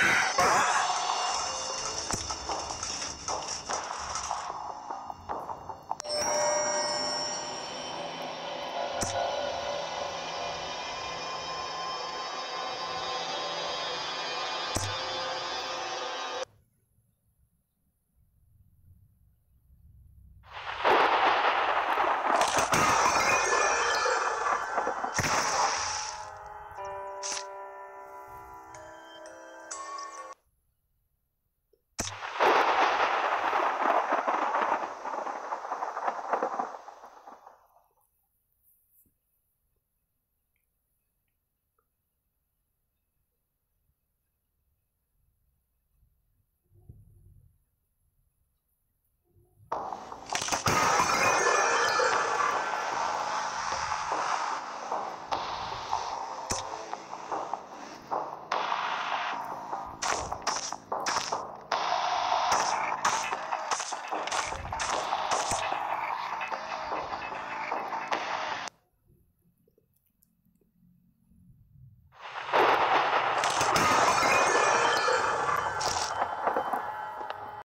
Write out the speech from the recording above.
Ah!